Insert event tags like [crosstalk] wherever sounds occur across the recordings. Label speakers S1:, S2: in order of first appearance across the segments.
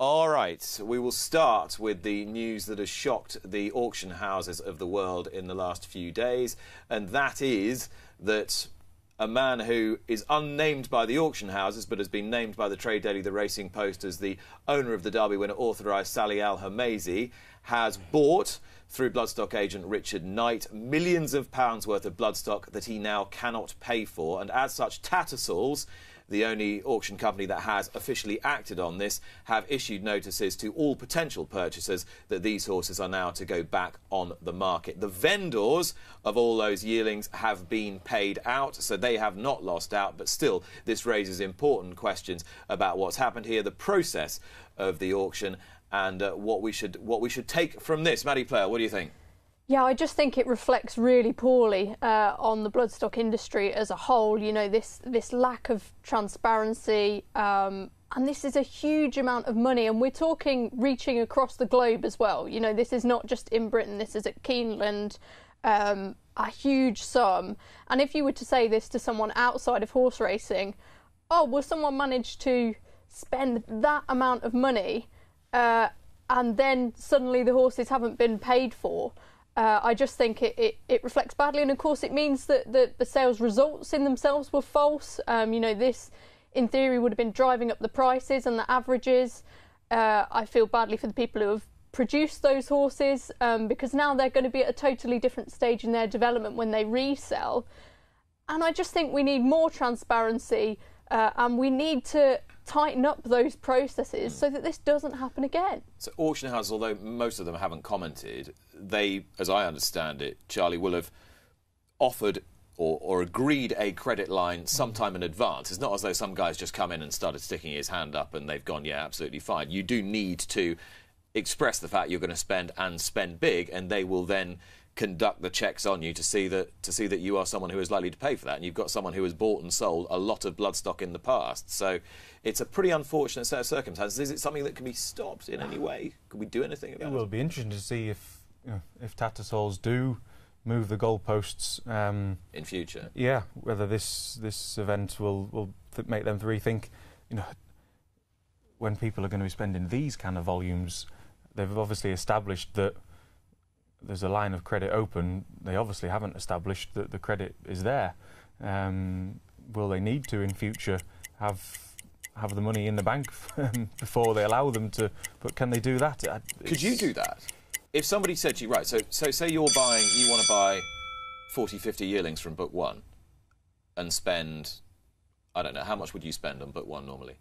S1: All right, we will start with the news that has shocked the auction houses of the world in the last few days, and that is that a man who is unnamed by the auction houses but has been named by the trade daily The Racing Post as the owner of the Derby winner Authorized Saleh Al Homaizi has bought through bloodstock agent Richard Knight millions of pounds worth of bloodstock that he now cannot pay for. And as such Tattersalls the only auction company that has officially acted on this, have issued notices to all potential purchasers that these horses are now to go back on the market. The vendors of all those yearlings have been paid out, so they have not lost out, but still, this raises important questions about what's happened here, the process of the auction, and uh, what we should what we should take from this. Maddie Player, what do you think?
S2: Yeah, I just think it reflects really poorly uh, on the bloodstock industry as a whole. You know, this this lack of transparency, um, and this is a huge amount of money, and we're talking reaching across the globe as well. You know, this is not just in Britain. This is at Keeneland, um, a huge sum. And if you were to say this to someone outside of horse racing, oh, will someone manage to spend that amount of money, uh, and then suddenly the horses haven't been paid for? Uh, I just think it, it, it, reflects badly, and of course, it means that the, the sales results in themselves were false. Um, you know, this in theory would have been driving up the prices and the averages. Uh, I feel badly for the people who have produced those horses um, because now they're going to be at a totally different stage in their development when they resell. And I just think we need more transparency uh, and we need to tighten up those processes so that this doesn't happen again.
S1: So auction houses, although most of them haven't commented, they, as I understand it, Charlie will have offered or, or, agreed a credit line sometime in advance. It's not as though some guy's just come in and started sticking his hand up and they've gone, yeah, absolutely fine. You do need to express the fact you're going to spend and spend big, and they will then conduct the checks on you to see that to see that you are someone who is likely to pay for that and you've got someone who has bought and sold a lot of bloodstock in the past. So it's a pretty unfortunate set of circumstances. Is it something that can be stopped in any way? Can we do anything about
S3: it will be interesting to see if you know, if Tattersalls do move the goalposts um,
S1: in future.
S3: yeah whether this this event will will make them rethink you know when people are going to be spending these kind of volumes they've obviously established that there's a line of credit open, they obviously haven't established that the credit is there. Um, will they need to in future have have the money in the bank [laughs] before they allow them to? But can they do that?
S1: Could you do that? If somebody said to you, right, so so say you're buying, you want to buy 40, 50 yearlings from book one, and spend, I don't know, how much would you spend on book one normally?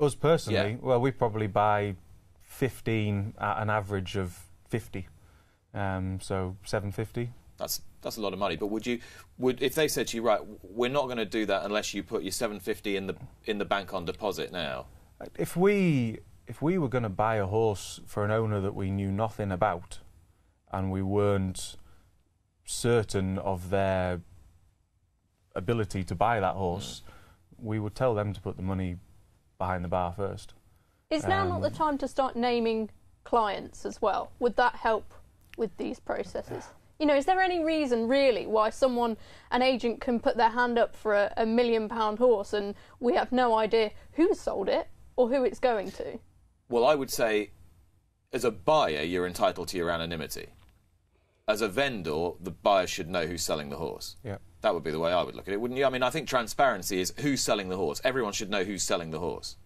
S3: Us personally, yeah. well, we probably buy 15 at an average of 50. Um, so 750.
S1: That's that's a lot of money. But would you would if they said to you, right, we're not going to do that unless you put your 750 in the in the bank on deposit now?
S3: If we if we were going to buy a horse for an owner that we knew nothing about, and we weren't certain of their ability to buy that horse, mm. we would tell them to put the money behind the bar first.
S2: Is now um, not the um, time to start naming clients as well? Would that help with these processes? You know, is there any reason really why someone, an agent, can put their hand up for a, a million pound horse and we have no idea who sold it or who it's going to?
S1: Well, I would say, as a buyer, you're entitled to your anonymity. As a vendor, the buyer should know who's selling the horse.
S3: Yeah.
S1: That would be the way I would look at it, wouldn't you? I mean, I think transparency is who's selling the horse. Everyone should know who's selling the horse.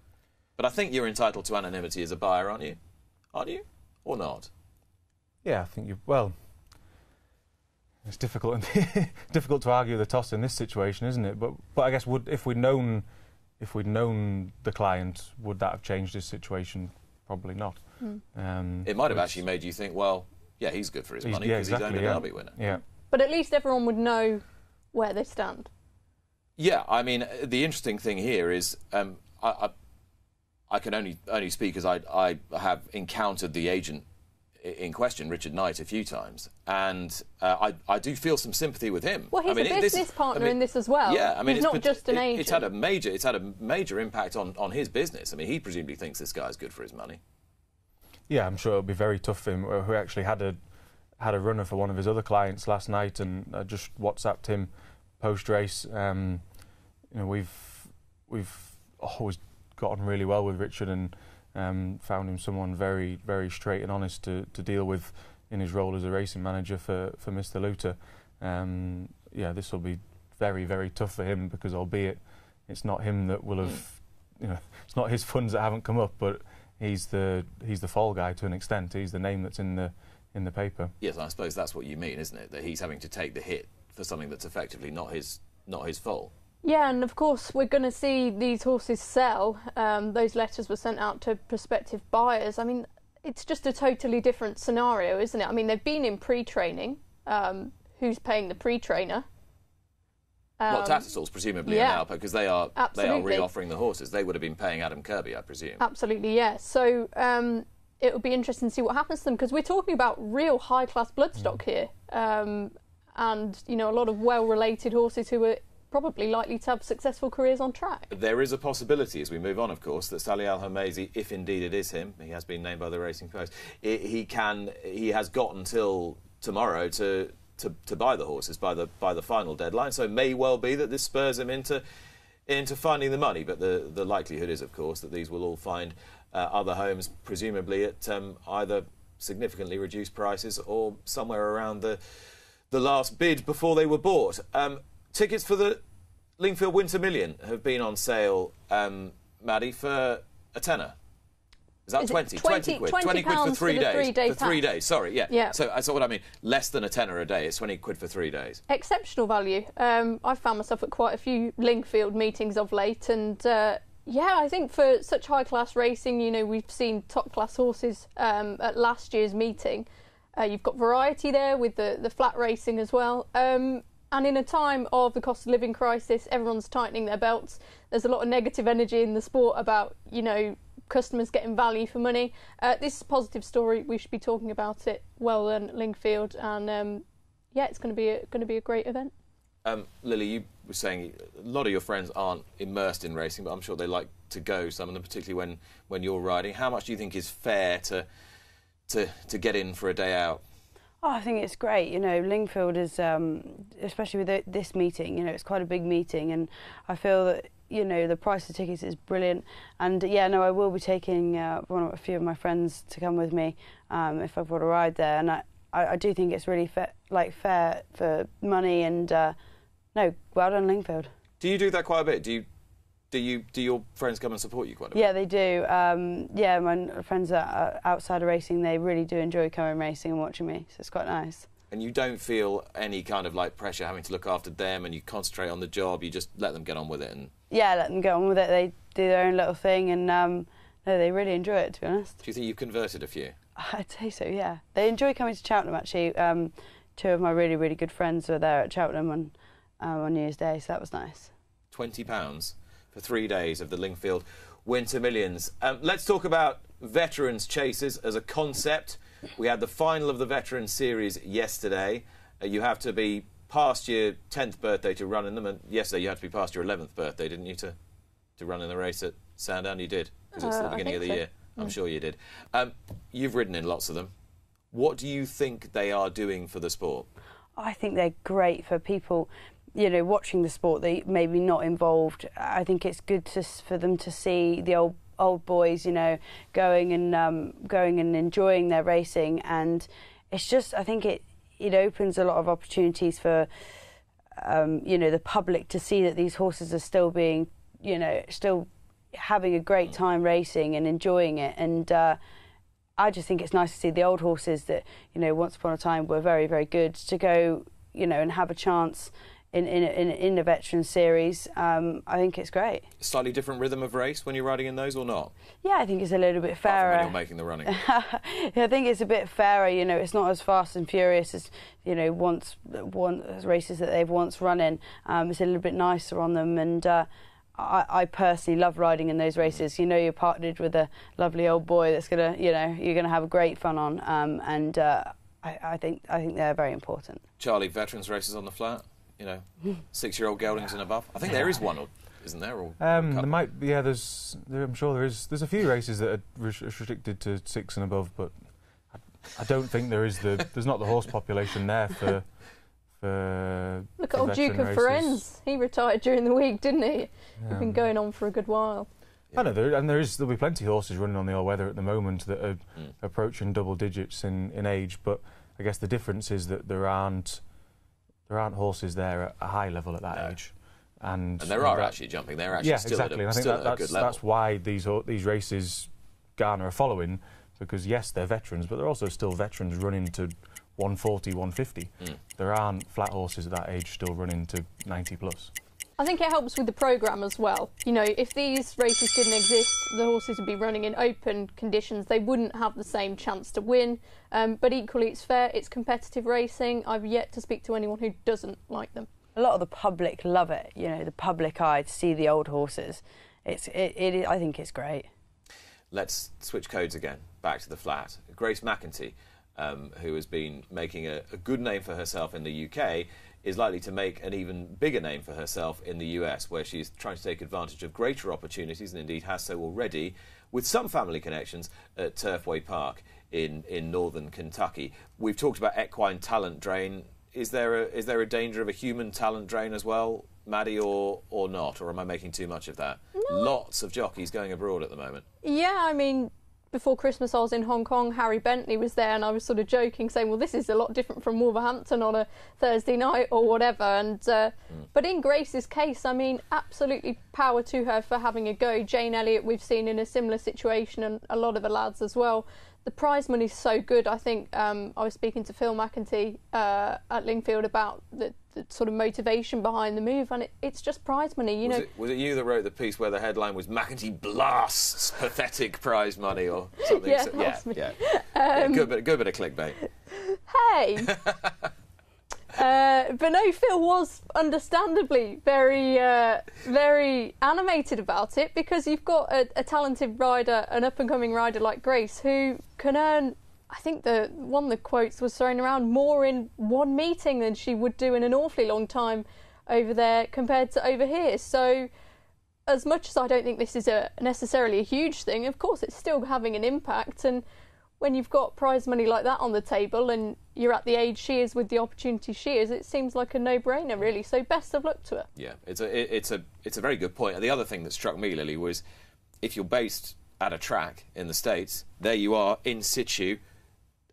S1: But I think you're entitled to anonymity as a buyer, aren't you? Aren't you? Or not?
S3: Yeah, I think you well. It's difficult [laughs] difficult to argue the toss in this situation, isn't it? But but I guess would if we'd known if we'd known the client, would that have changed his situation? Probably not.
S1: Mm. Um, it might have actually made you think, well, yeah, he's good for his money because
S3: yeah, exactly,
S1: he's owned a
S3: yeah.
S1: Derby winner.
S3: Yeah.
S2: But at least everyone would know where they stand.
S1: Yeah, I mean, the interesting thing here is um, I, I, I, can only only speak as I, I have encountered the agent in question, Richard Knight, a few times, and uh, I, I do feel some sympathy with him.
S2: Well, he's
S1: I mean,
S2: a business this, partner I mean, in this as well.
S1: Yeah, I mean,
S2: he's
S1: it's
S2: not just an agent.
S1: It's had a major, it's had a major impact on, on his business. I mean, he presumably thinks this guy's good for his money.
S3: Yeah, I'm sure it'll be very tough for him. Uh, who actually had a had a runner for one of his other clients last night, and I just WhatsApped him post race. Um, you know, we've we've always gotten really well with Richard and um, found him someone very, very straight and honest to, to deal with in his role as a racing manager for, for Mr. Luter. Um, yeah, this will be very, very tough for him because, albeit it's not him that will have, you know, [laughs] it's not his funds that haven't come up, but he's the he's the fall guy to an extent. He's the name that's in the in the paper.
S1: Yes, I suppose that's what you mean, isn't it? That he's having to take the hit for something that's effectively not his not his fault.
S2: Yeah, and of course we're going to see these horses sell. Um, those letters were sent out to prospective buyers. I mean, it's just a totally different scenario, isn't it? I mean, they've been in pre-training. Um, who's paying the pre-trainer?
S1: well,
S2: Um,
S1: Tattersalls presumably
S2: yeah.
S1: now because they are they are re-offering the horses. They would have been paying Adam Kirby, I presume.
S2: Absolutely, yeah. So um, it will be interesting to see what happens to them because we're talking about real high class bloodstock here, um, and you know a lot of well related horses who are probably likely to have successful careers on track.
S1: There is a possibility as we move on, of course, that Saleh Al Homaizi, if indeed it is him, he has been named by the Racing Post, he can he has got until tomorrow to, to, to buy the horses by the by the final deadline. So it may well be that this spurs him into into finding the money. But the the likelihood is, of course, that these will all find uh, other homes, presumably at um, either significantly reduced prices or somewhere around the the last bid before they were bought. Um, tickets for the Lingfield Winter Million have been on sale, um, Maddie, for a tenner. Is that
S2: Is it
S1: 20?
S2: 20
S1: quid.
S2: 20
S1: quid for three
S2: for
S1: days.
S2: three-day
S1: for three
S2: pack.
S1: days, sorry, yeah.
S2: Yeah.
S1: So that's what I mean. Less than a tenner a day. It's 20 quid for three days.
S2: Exceptional value. Um, I've found myself at quite a few Lingfield meetings of late, and uh, yeah, I think for such high class racing, you know, we've seen top class horses um, at last year's meeting. Uh, you've got variety there with the, the flat racing as well. Um, and in a time of the cost of living crisis, everyone's tightening their belts. There's a lot of negative energy in the sport about, you know, customers getting value for money. Uh, this is a positive story. We should be talking about it well done, Lingfield. And um, yeah, it's going to be a, going to be a great event.
S1: Um, Lily, you were saying a lot of your friends aren't immersed in racing, but I'm sure they like to go, some of them, particularly when, when you're riding. How much do you think is fair to, to, to get in for a day out?
S4: Oh, I think it's great. You know, Lingfield is, um, especially with this meeting, you know, it's quite a big meeting, and I feel that, you know, the price of tickets is brilliant. And yeah, no, I will be taking uh, one of, a few of my friends to come with me um, if I've got a ride there. And I, I, I do think it's really fair, like fair for money, and uh, no, well done, Lingfield.
S1: Do you do that quite a bit? Do you, do you, do your friends come and support you quite a bit?
S4: Yeah, they do. Um, yeah, my friends that are outside of racing, they really do enjoy coming racing and watching me, so it's quite nice.
S1: And you don't feel any kind of like pressure having to look after them, and you concentrate on the job. You just let them get on with it. And
S4: yeah, let them get on with it. They do their own little thing, and um, no, they really enjoy it. To be honest,
S1: do you think you've converted a few? [laughs]
S4: I'd say so. Yeah, they enjoy coming to Cheltenham. Actually, um, two of my really, really good friends were there at Cheltenham on um, on New Year's Day, so that was nice.
S1: Twenty pounds for three days of the Lingfield Winter Millions. Um, let's talk about veterans chases as a concept. We had the final of the Veterans Series yesterday. Uh, you have to be past your 10th birthday to run in them, and yesterday you had to be past your 11th birthday, didn't you, to, to run in the race at Sandown? You did, because it's
S2: Uh,
S1: the beginning of the
S2: so.
S1: year. I'm sure you did. Um, you've ridden in lots of them. What do you think they are doing for the sport?
S4: I think they're great for people, you know, watching the sport. They maybe not involved. I think it's good to, for them to see the old old boys, you know, going and um, going and enjoying their racing. And it's just, I think it it opens a lot of opportunities for, um, you know, the public to see that these horses are still being, you know, still having a great time racing and enjoying it. And uh, I just think it's nice to see the old horses that you know once upon a time were very very good to go you know and have a chance in in in, in the veteran series. Um, I think it's great.
S1: Slightly different rhythm of race when you're riding in those or not?
S4: Yeah, I think it's a little bit
S1: Apart
S4: fairer.
S1: when you're making the running. [laughs]
S4: I think it's a bit fairer. You know, it's not as fast and furious as you know once one races that they've once run in. Um, it's a little bit nicer on them, and uh, I, I personally love riding in those races. You know, you're partnered with a lovely old boy that's gonna, you know, you're gonna have a great fun on, um, and uh, I, I think I think they're very important.
S1: Charlie, veterans races on the flat, you know, six-year-old geldings and above. I think there is one, or isn't there? Or
S3: Um, there might, be- yeah. There's, there, I'm sure there is. There's a few races that are restricted to six and above, but I, I don't think there is the. There's not the horse population there for. for
S2: Look
S3: for
S2: at old Duke of
S3: races.
S2: He retired during the week, didn't he? He's been
S3: Um,
S2: going on for a good while.
S3: I know there, and there is there'll be plenty of horses running on the all weather at the moment that are
S1: Mm.
S3: approaching double digits in, in age. But I guess the difference is that there aren't there aren't horses there at a high level at that
S1: No.
S3: age, and
S1: And there are
S3: that-
S1: actually jumping. They're actually
S3: yeah,
S1: still
S3: exactly.
S1: at a,
S3: I think that, that's that's why these these races garner a following because yes, they're veterans, but they're also still veterans running to 140, 150.
S1: Mm.
S3: There aren't flat horses at that age still running to 90 plus.
S2: I think it helps with the programme as well. You know, if these races didn't exist, the horses would be running in open conditions. They wouldn't have the same chance to win. Um, but equally, it's fair, it's competitive racing. I've yet to speak to anyone who doesn't like them.
S4: a lot of the public love it. You know, the public eye to see the old horses. It's it, it is- I think it's great.
S1: Let's switch codes again. Back to the flat. Grace McEntee, um, who has been making a, a good name for herself in the UK, is likely to make an even bigger name for herself in the US, where she's trying to take advantage of greater opportunities, and indeed has so already, with some family connections at Turfway Park in, in northern Kentucky. We've talked about equine talent drain. Is there a, is there a danger of a human talent drain as well, Maddie, or, or not? Or am I making too much of that? Lots of jockeys going abroad at the moment.
S2: Yeah, I mean, before Christmas, I was in Hong Kong. Harry Bentley was there, and I was sort of joking, saying, "Well, this is a lot different from Wolverhampton on a Thursday night or whatever." And uh, but in Grace's case, I mean, absolutely power to her for having a go. Jane Elliott, we've seen in a similar situation, and a lot of the lads as well. The prize money's so good. I think um, I was speaking to Phil McEntee uh, at Lingfield about the, the sort of motivation behind the move, and it, it's just prize money. You
S1: was,
S2: know,
S1: it, was it you that wrote the piece where the headline was McEntee blasts pathetic prize money or something?
S2: Yeah,
S1: So-
S2: that
S1: yeah,
S2: was me.
S1: yeah. Yeah, good, bit, good bit of clickbait.
S2: hey. [laughs] uh, but no, Phil was understandably very, uh, very animated about it because you've got a, a talented rider, an up and coming rider like Grace, who can earn. I think the one of the quotes was thrown around more in one meeting than she would do in an awfully long time over there compared to over here. So, as much as I don't think this is a necessarily a huge thing, of course it's still having an impact. And when you've got prize money like that on the table and you're at the age she is with the opportunity she is, it seems like a no-brainer, really. So best of luck to her.
S1: Yeah, it's a it, it's a it's a very good point. And the other thing that struck me, Lily, was if you're based at a track in the states, there you are in situ,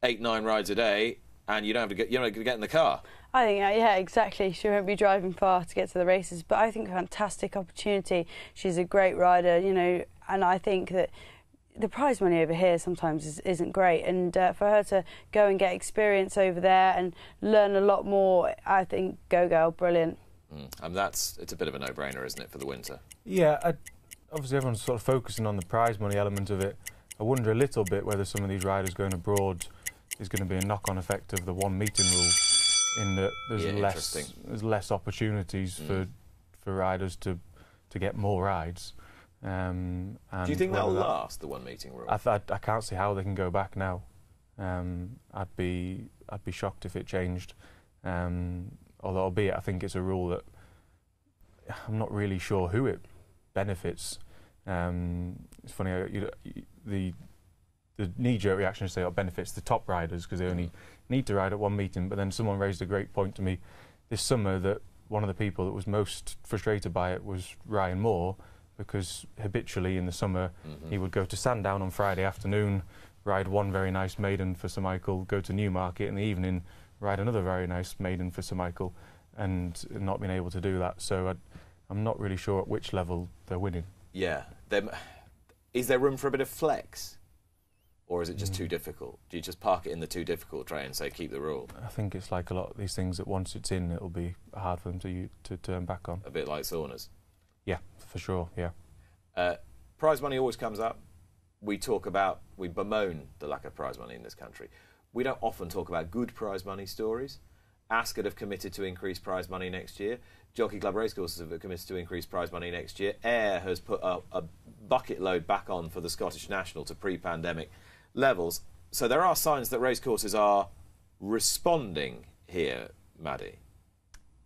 S1: eight nine rides a day, and you don't have to get you don't have to get in the car.
S4: I think, uh, yeah, exactly. She won't be driving far to get to the races, but I think a fantastic opportunity. She's a great rider, you know, and I think that the prize money over here sometimes is, isn't great. And uh, for her to go and get experience over there and learn a lot more, I think, go girl, brilliant.
S1: Mm. And that's it's a bit of a no-brainer, isn't it, for the winter?
S3: Yeah, I, obviously everyone's sort of focusing on the prize money element of it. I wonder a little bit whether some of these riders going abroad is going to be a knock-on effect of the one meeting rule, in that there's
S1: Yeah,
S3: less there's less opportunities
S1: Mm.
S3: for for riders to to get more rides. Um, and
S1: Do you think that'll
S3: that-
S1: last the one meeting rule?
S3: I, th- I can't see how they can go back now. Um, I'd be I'd be shocked if it changed. Um, although, albeit I think it's a rule that I'm not really sure who it benefits. Um, it's funny uh, you, the the knee-jerk reaction is say it benefits the top riders because they only
S1: Mm.
S3: need to ride at one meeting. But then someone raised a great point to me this summer that one of the people that was most frustrated by it was Ryan Moore because habitually in the summer
S1: Mhm.
S3: he would go to Sandown on Friday afternoon, ride one very nice maiden for Sir Michael, go to Newmarket in the evening, ride another very nice maiden for Sir Michael, and not being able to do that. So i I'm not really sure at which level they're winning.
S1: Yeah. Them, is there room for a bit of flex? Or is it just
S3: Mm.
S1: too difficult? Do you just park it in the too difficult tray and say keep the rule?
S3: I think it's like a lot of these things that once it's in, it'll be hard for them to to turn back on.
S1: A bit like saunas.
S3: Yeah, for sure. Yeah.
S1: Uh, prize money always comes up. We talk about, we bemoan the lack of prize money in this country. We don't often talk about good prize money stories. Ascot have committed to increase prize money next year. Jockey Club Racecourses have committed to increase prize money next year. Ayr has put a, a bucket load back on for the Scottish National to pre pandemic levels. So there are signs that racecourses are responding here, Maddie.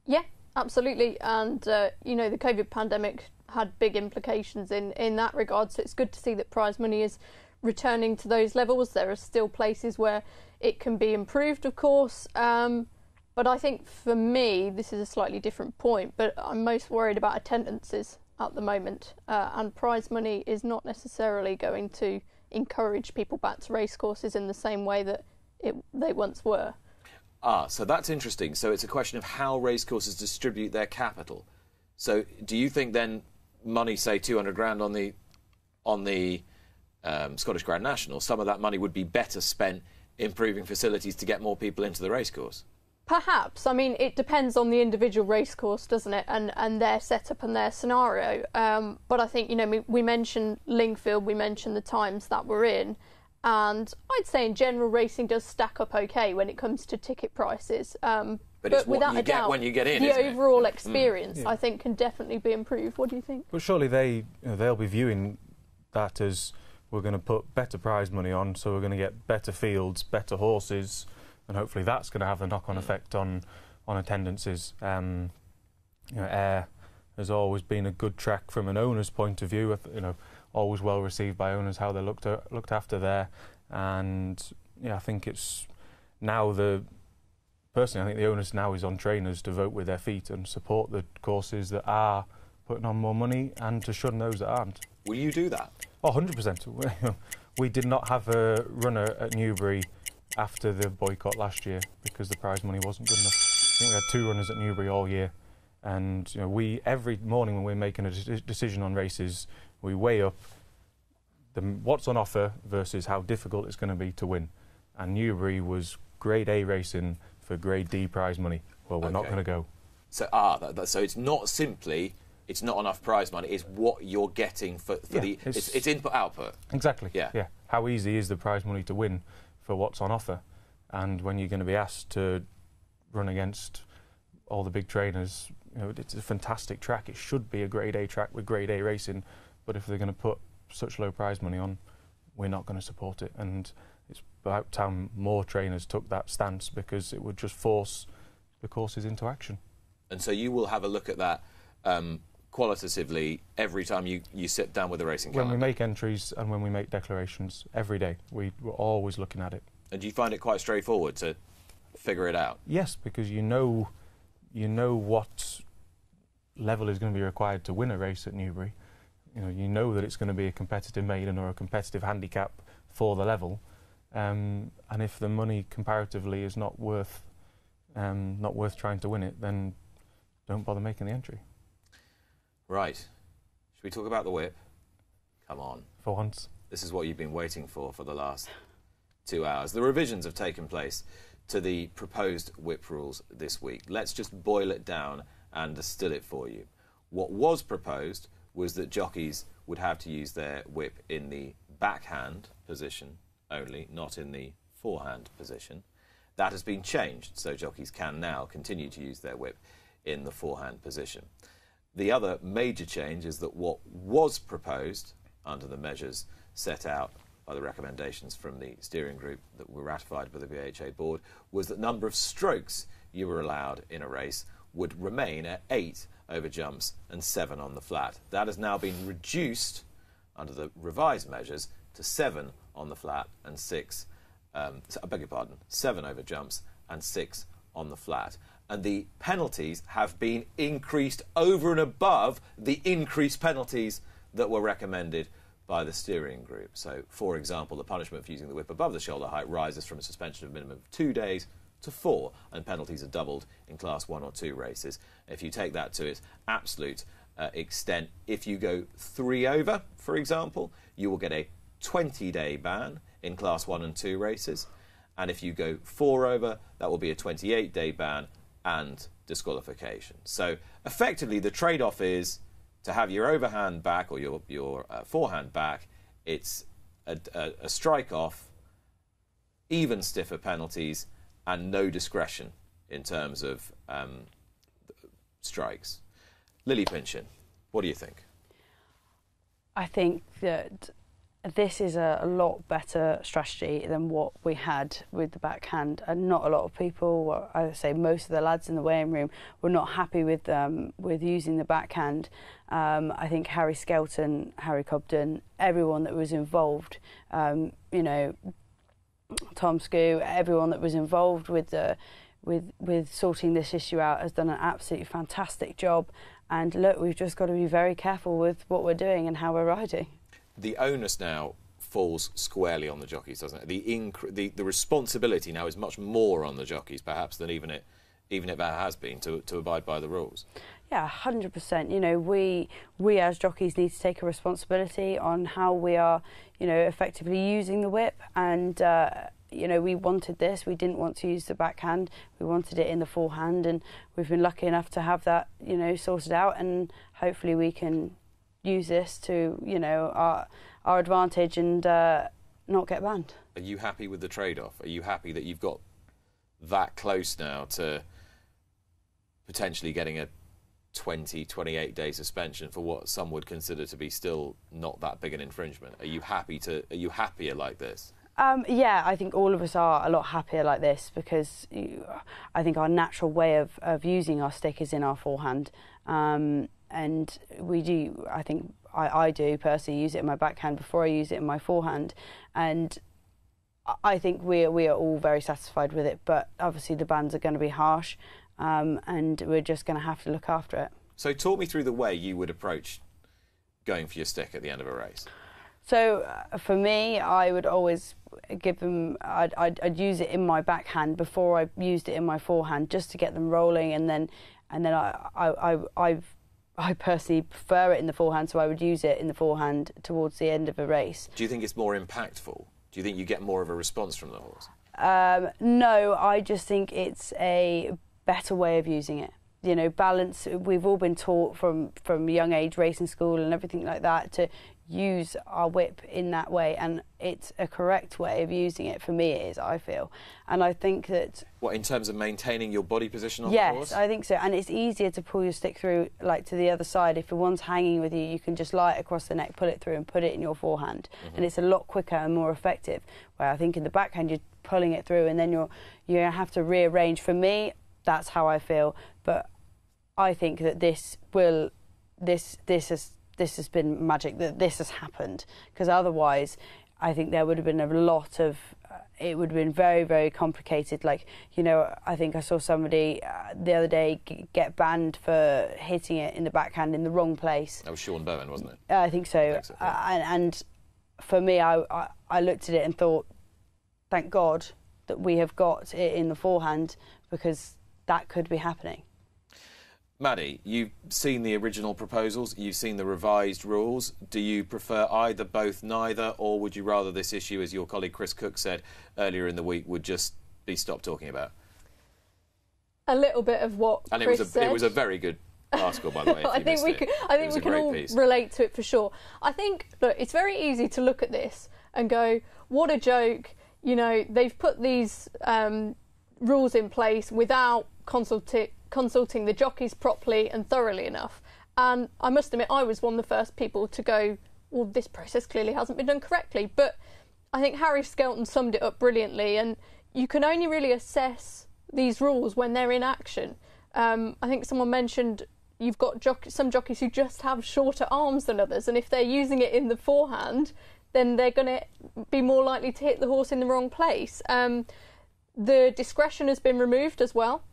S2: Yeah, absolutely. And, uh, you know, the COVID pandemic had big implications in, in that regard. So it's good to see that prize money is returning to those levels. There are still places where it can be improved, of course. Um, but I think for me, this is a slightly different point. But I'm most worried about attendances at the moment, uh, and prize money is not necessarily going to encourage people back to racecourses in the same way that it, they once were.
S1: Ah, so that's interesting. So it's a question of how racecourses distribute their capital. So do you think then money, say 200 grand on the on the um, Scottish Grand National, some of that money would be better spent improving facilities to get more people into the racecourse?
S2: Perhaps. I mean, it depends on the individual racecourse, doesn't it, and and their setup and their scenario. Um, but I think you know we, we mentioned Lingfield, we mentioned the times that we're in, and I'd say in general racing does stack up okay when it comes to ticket prices. Um,
S1: But
S2: but
S1: it's what
S2: without
S1: you
S2: a
S1: get
S2: doubt,
S1: when you get in,
S2: the
S1: isn't it? Mm.
S2: overall experience
S3: Yeah.
S2: I think can definitely be improved. What do you think?
S3: But surely they you know, they'll be viewing that as we're going to put better prize money on, so we're going to get better fields, better horses, and hopefully that's going to have a knock-on effect on on attendances. Um, you know, Ayr has always been a good track from an owner's point of view. You know, always well received by owners how they're looked at, looked after there, and yeah, I think it's now the personally, I think the onus now is on trainers to vote with their feet and support the courses that are putting on more money and to shun those that aren't.
S1: Will you do that?
S3: Oh, 100%. [laughs] We did not have a runner at Newbury after the boycott last year because the prize money wasn't good enough. I think we had two runners at Newbury all year. And you know, we every morning when we're making a de- decision on races, we weigh up the, what's on offer versus how difficult it's going to be to win. And Newbury was grade A racing for grade D prize money. Well, we're not going to go.
S1: So ah, that, that, so it's not simply it's not enough prize money. It's what you're getting for, for
S3: Yeah,
S1: the it's,
S3: it's-
S1: it's input output.
S3: Exactly.
S1: Yeah.
S3: Yeah. How easy is the prize money to win for what's on offer? And when you're going to be asked to run against all the big trainers, you know, it's a fantastic track. It should be a grade A track with grade A racing, but if they're going to put such low prize money on, we're not going to support it. And it's about time more trainers took that stance because it would just force the courses into action.
S1: And so you will have a look at that um, qualitatively every time you, you sit down with a racing
S3: When we make entries and when we make declarations every day, we, we're always looking at it.
S1: and do you find it quite straightforward to figure it out?
S3: Yes, because you know, you know what level is going to be required to win a race at Newbury. You know, you know that it's going to be a competitive maiden or a competitive handicap for the level, um, and if the money comparatively is not worth, um, not worth trying to win it, then don't bother making the entry
S1: Right. Should we talk about the whip? Come on.
S3: for once.
S1: This is what you've been waiting for for the last two hours. The revisions have taken place to the proposed whip rules this week. Let's just boil it down and distill it for you. What was proposed was that jockeys would have to use their whip in the backhand position only, not in the forehand position. That has been changed, so jockeys can now continue to use their whip in the forehand position. The other major change is that what was proposed under the measures set out by the recommendations from the steering group that were ratified by the BHA board was that number of strokes you were allowed in a race would remain at eight over jumps and seven on the flat. That has now been reduced under the revised measures to seven on the flat and six, um, I beg your pardon, seven over jumps and six on the flat. And the penalties have been increased over and above the increased penalties that were recommended by the steering group. So, for example, the punishment for using the whip above the shoulder height rises from a suspension of minimum of two days to four, and penalties are doubled in class one or two races. If you take that to its absolute uh, extent, if you go three over, for example, you will get a 20 day ban in class one and two races. And if you go four over, that will be a 28 day ban and disqualification. So effectively, the trade off is to have your overhand back or your, your uh, forehand back, it's a, a, a strike off, even stiffer penalties, and no discretion in terms of um, strikes. Lily Pinchin, what do you think?
S4: I think that this is a, lot better strategy than what we had with the backhand. And not a lot of people, I would say most of the lads in the weighing room, were not happy with um, with using the backhand. Um, I think Harry Skelton, Harry Cobden, everyone that was involved, um, you know, Tom Skoo, everyone that was involved with the with with sorting this issue out has done an absolutely fantastic job. And look, we've just got to be very careful with what we're doing and how we're riding.
S1: The onus now falls squarely on the jockeys, doesn't it? The, the the responsibility now is much more on the jockeys, perhaps, than even it even if that has been to to abide by the rules.
S4: Yeah, hundred percent. You know, we we as jockeys need to take a responsibility on how we are, you know, effectively using the whip. And uh, you know, we wanted this. We didn't want to use the backhand. We wanted it in the forehand, and we've been lucky enough to have that, you know, sorted out. And hopefully, we can use this to, you know, our our advantage and uh, not get banned.
S1: Are you happy with the trade-off? Are you happy that you've got that close now to potentially getting a 20, 28 day suspension for what some would consider to be still not that big an infringement. Are you happy to? Are you happier like this?
S4: Um, yeah, I think all of us are a lot happier like this because you, I think our natural way of, of using our stick is in our forehand. Um, and we do, I think I, I do personally use it in my backhand before I use it in my forehand. And I think we are, we are all very satisfied with it, but obviously the bans are going to be harsh um, and we're just going to have to look after it.
S1: So, talk me through the way you would approach going for your stick at the end of a race.
S4: So uh, for me, I would always give them. I'd, I'd, I'd, use it in my backhand before I used it in my forehand, just to get them rolling, and then and then I I I I personally prefer it in the forehand, so I would use it in the forehand towards the end of a race.
S1: Do you think it's more impactful? Do you think you get more of a response from the horse?
S4: Um, no, I just think it's a better way of using it. You know, balance. We've all been taught from from young age, racing school and everything like that, to use our whip in that way, and it's a correct way of using it. For me, it is. I feel, and I think that.
S1: What in terms of maintaining your body position on
S4: yes,
S1: the horse?
S4: I think so, and it's easier to pull your stick through, like to the other side. If the one's hanging with you, you can just lie it across the neck, pull it through, and put it in your forehand, mm-hmm. and it's a lot quicker and more effective. Where I think in the backhand you're pulling it through, and then you're you have to rearrange. For me, that's how I feel. But I think that this will, this this has this has been magic that this has happened because otherwise, I think there would have been a lot of. Uh, it would have been very very complicated. Like you know, I think I saw somebody uh, the other day g- get banned for hitting it in the backhand in the wrong place.
S1: That was Sean Bowen, wasn't it?
S4: Uh, I think so. I think so yeah. Uh, and, and, for me, I, I I looked at it and thought, thank God that we have got it in the forehand because that could be happening.
S1: Maddie, you've seen the original proposals, you've seen the revised rules. Do you prefer either, both, neither, or would you rather this issue, as your colleague Chris Cook said earlier in the week, would just be stopped talking about?
S2: A little bit of what
S1: and
S2: Chris
S1: it was
S2: a, said.
S1: it was a very good article, by the way. [laughs] I think we
S2: can, I think we can all
S1: piece.
S2: relate to it for sure. I think look, it's very easy to look at this and go, "What a joke!" You know, they've put these um, rules in place without consulti- consulting the jockeys properly and thoroughly enough. And I must admit, I was one of the first people to go, well, this process clearly hasn't been done correctly. But I think Harry Skelton summed it up brilliantly, and you can only really assess these rules when they're in action. Um, I think someone mentioned you've got jock- some jockeys who just have shorter arms than others, and if they're using it in the forehand, then they're going to be more likely to hit the horse in the wrong place. Um, the discretion has been removed as well.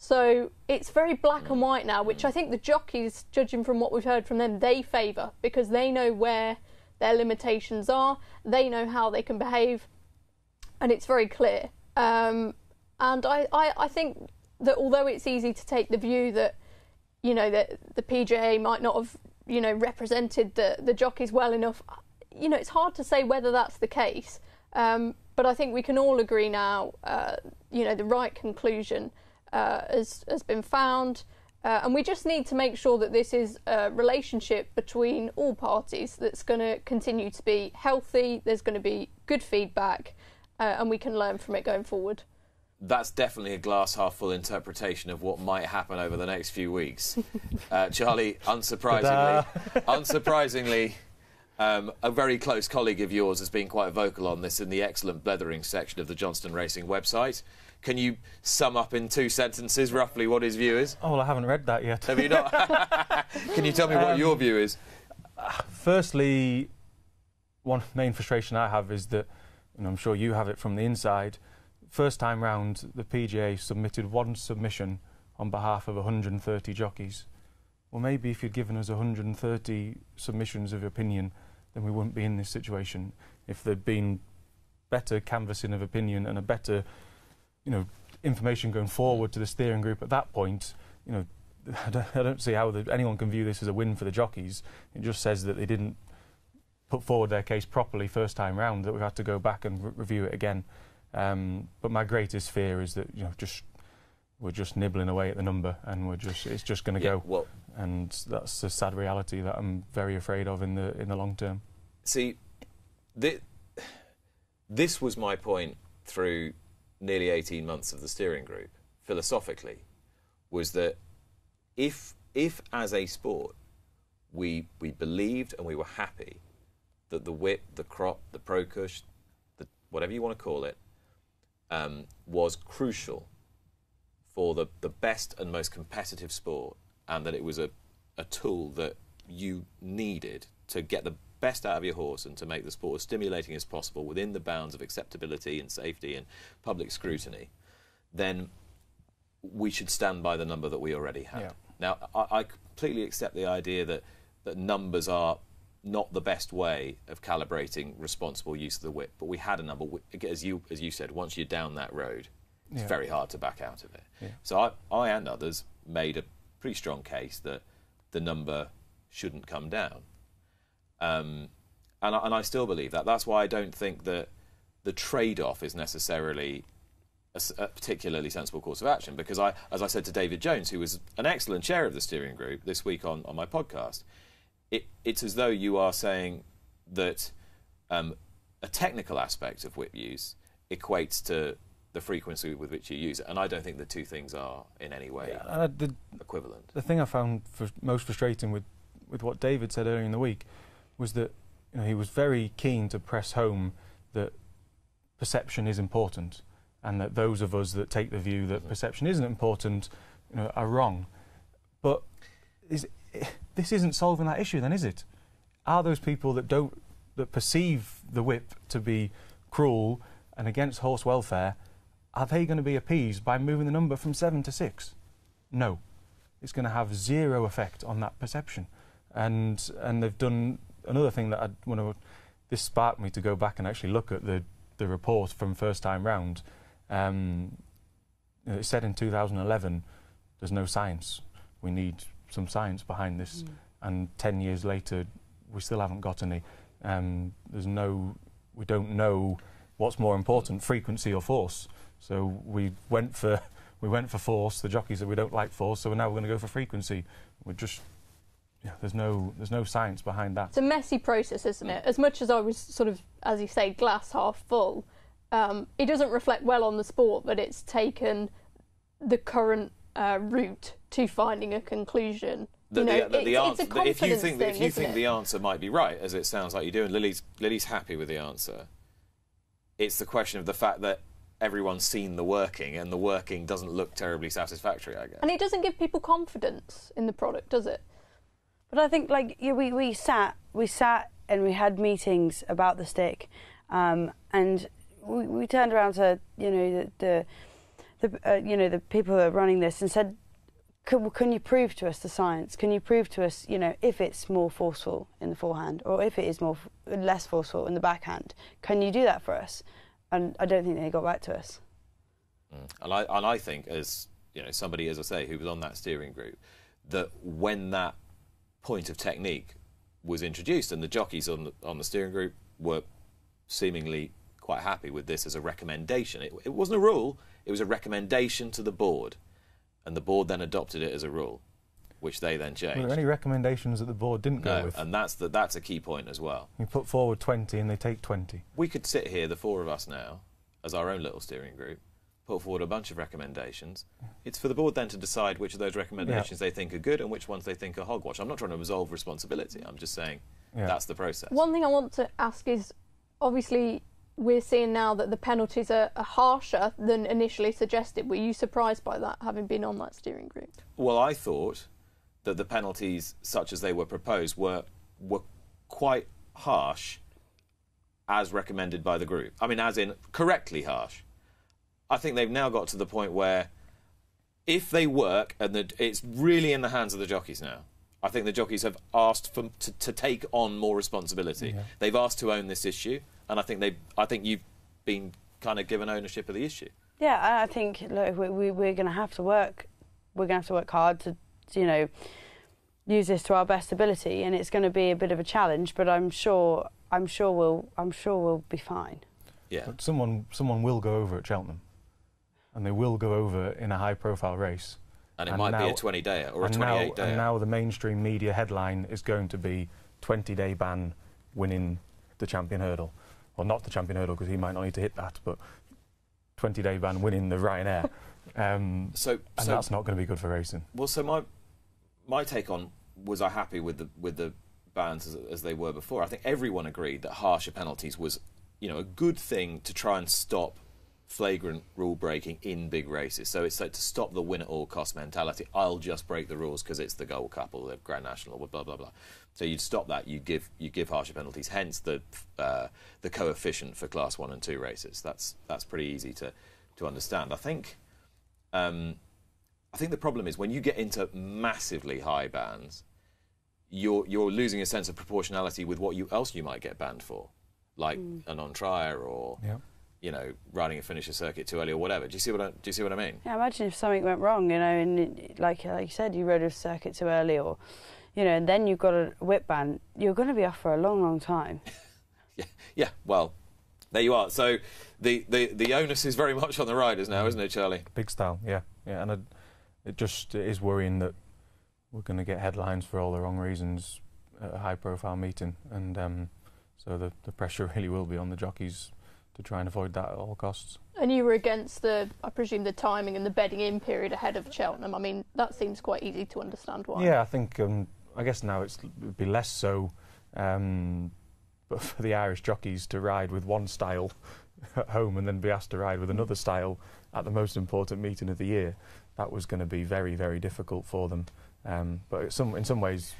S2: So it's very black and white now, which I think the jockeys, judging from what we've heard from them, they favour because they know where their limitations are, they know how they can behave, and it's very clear. Um, and I, I, I think that although it's easy to take the view that, you know, that the PJA might not have, you know, represented the, the jockeys well enough, you know, it's hard to say whether that's the case. Um, but I think we can all agree now, uh, you know, the right conclusion uh, has, has been found. Uh, and we just need to make sure that this is a relationship between all parties that's going to continue to be healthy, there's going to be good feedback, uh, and we can learn from it going forward.
S1: That's definitely a glass half full interpretation of what might happen over the next few weeks. [laughs] Uh, Charlie, unsurprisingly, unsurprisingly, um, a very close colleague of yours has been quite vocal on this in the excellent blethering section of the Johnston Racing website. Can you sum up in two sentences roughly what his view is?
S3: Oh, well, I haven't read that yet.
S1: Have you not? [laughs] Can you tell me what um, your view is?
S3: Firstly, one main frustration I have is that, and I'm sure you have it from the inside, first time round, the PJA submitted one submission on behalf of 130 jockeys. well, maybe if you'd given us 130 submissions of opinion, then we wouldn't be in this situation. If there'd been better canvassing of opinion and a better, you know, information going forward to the steering group at that point, you know, [laughs] I don't, I don't see how the, anyone can view this as a win for the jockeys. It just says that they didn't put forward their case properly first time round. That we've had to go back and re- review it again. Um, but my greatest fear is that you know just we're just nibbling away at the number and we're just it's just going to
S1: Yeah,
S3: go
S1: Well,
S3: and that's a sad reality that I'm very afraid of in the in the long term.
S1: see, thi- this was my point through nearly 18 months of the steering group, philosophically, was that if, if as a sport, we, we believed and we were happy that the whip, the crop, the pro cush, the, whatever you want to call it, um, was crucial for the, the best and most competitive sport, and that it was a, a tool that you needed to get the best out of your horse and to make the sport as stimulating as possible within the bounds of acceptability and safety and public scrutiny, then we should stand by the number that we already had.
S3: Yeah.
S1: Now, I, I completely accept the idea that, that numbers are not the best way of calibrating responsible use of the whip, but we had a number. As you, as you said, once you're down that road, it's
S3: Yeah.
S1: very hard to back out of it.
S3: Yeah.
S1: So I, I and others made a pretty strong case that the number shouldn't come down. Um, and, I, and I still believe that. That's why I don't think that the trade-off is necessarily a particularly sensible course of action. Because I, as I said to David Jones, who was an excellent chair of the steering group this week on, on my podcast, it, it's as though you are saying that um, a technical aspect of whip use equates to the frequency with which you use it. And I don't think the two things are in any way
S3: I, the,
S1: equivalent.
S3: the thing I found fr- most frustrating with, with what David said earlier in the week was that you know, he was very keen to press home that perception is important and that those of us that take the view that
S1: Mhm.
S3: perception isn't important you know, are wrong. But is, [laughs] this isn't solving that issue then, is it? Are those people that don't that perceive the whip to be cruel and against horse welfare, are they going to be appeased by moving the number from seven to six? No it's going to have zero effect on that perception. And and they've done another thing that I want to. This sparked me to go back and actually look at the the report from first time round. Um, it said in 2011, there's no science. We need some science behind this. And 10 years later, we still haven't got any. Um, there's no. We don't know what's more important, frequency or force. So we went for [laughs] we went for force. The jockeys said we don't like force, so now we're going to go for frequency. We're just yeah. There's no there's no science behind that.
S2: It's a messy process, isn't it? As much as I was sort of, as you say, glass half full, um, it doesn't reflect well on the sport that it's taken the current uh, route to finding a conclusion.
S1: The,
S2: you know,
S1: the, the, the
S2: it's,
S1: answer,
S2: it's a
S1: if you think that
S2: thing,
S1: if you think
S2: it?
S1: the answer might be right, as it sounds like you do, and Lily's Lily's happy with the answer, it's the question of the fact that everyone's seen the working, and the working doesn't look terribly satisfactory. I guess.
S2: And it doesn't give people confidence in the product, does it?
S4: But I think like yeah, we we sat we sat and we had meetings about the stick, um, and we, we turned around to you know the the, the uh, you know the people who are running this and said, can, can you prove to us the science? Can you prove to us you know if it's more forceful in the forehand or if it is more less forceful in the backhand? Can you do that for us? And I don't think they got back to us.
S1: Mm. And I and I think as you know somebody as I say who was on that steering group that when that point of technique was introduced and the jockeys on the, on the steering group were seemingly quite happy with this as a recommendation it, it wasn't a rule it was a recommendation to the board and the board then adopted it as a rule which they then
S3: Were
S1: changed
S3: there any recommendations that the board didn't go
S1: no,
S3: with?
S1: and that's the, that's a key point as well
S3: You put forward 20 and they take 20.
S1: we could sit here, the four of us now, as our own little steering group, put forward a bunch of recommendations. It's for the board then to decide which of those recommendations they think are good and which ones they think are hogwash. I'm not trying to absolve responsibility. I'm just saying
S3: Yeah.
S1: that's the process.
S2: One thing I want to ask is obviously we're seeing now that the penalties are, are harsher than initially suggested. Were you surprised by that, having been on that steering group?
S1: Well, I thought that the penalties, such as they were proposed, were were quite harsh, as recommended by the group. I mean, as in correctly harsh. I think they've now got to the point where, if they work, and the, it's really in the hands of the jockeys now. I think the jockeys have asked for, to, to take on more responsibility.
S3: Yeah.
S1: They've asked to own this issue, and I think they. I think you've been kind of given ownership of the issue.
S4: Yeah, I I think look, we, we we're going to have to work. We're going to have to work hard to, you know, use this to our best ability, and it's going to be a bit of a challenge. But I'm sure, I'm sure we'll, I'm sure we'll be fine.
S1: Yeah.
S3: But someone, someone will go over at Cheltenham, and they will go over in a high-profile race.
S1: And it
S3: And
S1: might be a 20 day or a 28 day.
S3: and now the mainstream media headline is going to be 20-day ban winning the champion hurdle, or not the champion hurdle because he might not need to hit that, but 20-day ban winning the Ryanair. [laughs] um,
S1: so,
S3: and
S1: so
S3: that's not going to be good for racing.
S1: Well, so my my take on was I happy with the with the bans as, as they were before. I think everyone agreed that harsher penalties was, you know, a good thing to try and stop flagrant rule breaking in big races. So it's like to stop the win at all cost mentality. I'll just break the rules because it's the Gold Cup or the Grand National blah blah blah. So you'd stop that. You give you give harsher penalties. Hence the uh, the coefficient for Class One and Two races. That's that's pretty easy to to understand. I think. Um, I think the problem is when you get into massively high bans, you're you're losing a sense of proportionality with what you else you might get banned for, like mm. a non-trier or
S3: Yeah.
S1: you know riding a finisher circuit too early or whatever. Do you see what I, do you see what I mean?
S4: Yeah, imagine if something went wrong, you know, and it, like like you said, you rode a circuit too early, or, you know, and then you've got a whip ban. You're going to be off for a long, long time. [laughs]
S1: Yeah, yeah. Well, there you are. So the the the onus is very much on the riders now, mm. isn't it, Charlie?
S3: Big style, yeah, yeah, and it, it just it is worrying that we're going to get headlines for all the wrong reasons at a high-profile meeting, and um, so the the pressure [laughs] really will be on the jockeys to try and avoid that at all costs.
S2: And you were against the, I presume, the timing and the bedding in period ahead of Cheltenham. I mean, that seems quite easy to understand why.
S3: Yeah, I think um, I guess now it's it'd be less so, um, but [laughs] for the Irish jockeys to ride with one style [laughs] at home and then be asked to ride with another style at the most important meeting of the year, that was going to be very very difficult for them. Um, but some in some ways,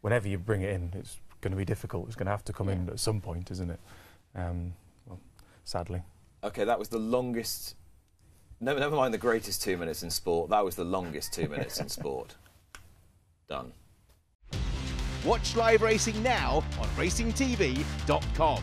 S3: whenever you bring it in, it's going to be difficult. It's going to have to come in at some point, isn't it? Um, well, sadly.
S1: Okay, that was the longest. Never, never mind the greatest two minutes in sport. That was the longest two minutes in sport. [laughs] Done.
S5: Watch live racing now on racingtv.com.